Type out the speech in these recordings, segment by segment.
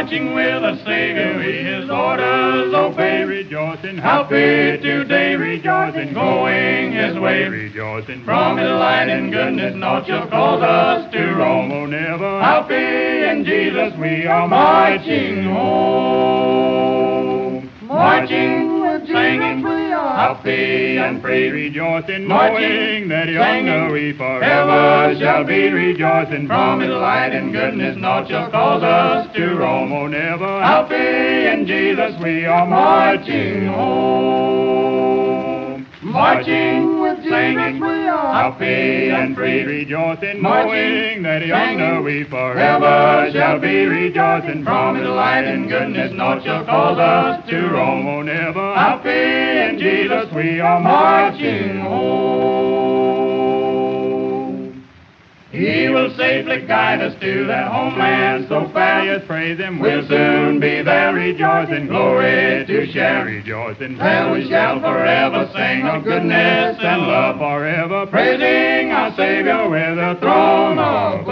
marching with a Savior, we His orders oh, obey. Rejoicing, Happy today, rejoicing, going His way. rejoicing From His light and goodness, naught shall cause us to roam. Oh, never Happy in Jesus, we are marching home. Marching singing, happy and free. Rejoicing, Marching, knowing that yonder we forever shall be rejoicing from His light and goodness, naught shall cause us to roam. Oh, never Happy in Jesus, we are marching home. Marching with singing, we are happy and free. Rejoicing, knowing that yonder we forever shall be rejoicing from His light and goodness, naught shall cause us to roam. Oh, never Happy in Jesus, we are marching home. Safely guide us to that homeland so fair. Yes, praise Him. We'll soon be there rejoicing, glory to share. Rejoicing, There we shall forever sing of goodness and love, forever praising our Savior with a throne above.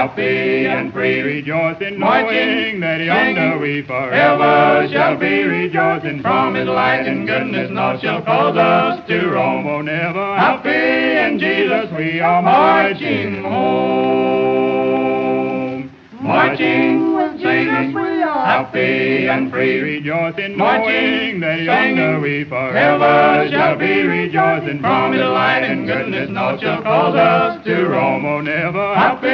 Happy and free. Rejoicing, Marching, knowing that yonder singing, we forever shall be rejoicing from His light and goodness, naught shall cause us to roam. Oh, never Happy in Jesus, we are marching home. Marching with singing, we are happy and free. Rejoicing, Marching, knowing that yonder we forever shall be rejoicing from His light and goodness, naught shall cause us to roam. Oh, never Happy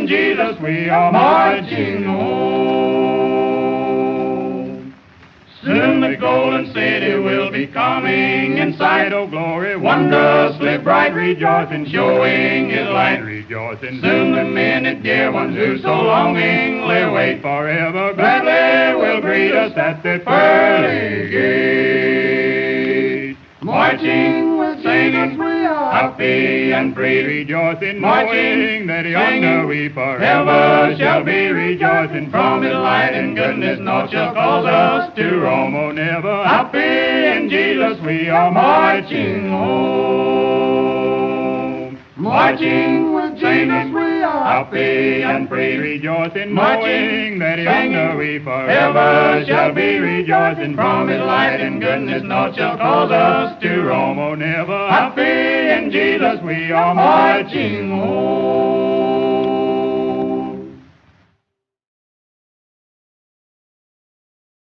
in Jesus, we are marching home. Soon the golden city will be coming in sight. oh glory, Wondrously bright, rejoicing, showing His light. Rejoicing, Soon the many dear ones who so longingly wait forever greet us at the pearly gate. Marching with singing, we are happy and free. Rejoicing, Marching, knowing that yonder we Ever forever shall be rejoicing from His light and goodness, naught shall cause us to roam. Oh, never Happy in Jesus, we are marching home. Marching with singing, we are happy and free. Rejoicing, Marching, knowing that yonder we Ever forever shall be rejoicing from His light and goodness, naught shall cause us to roam. Oh, never Happy in Jesus, we are marching home.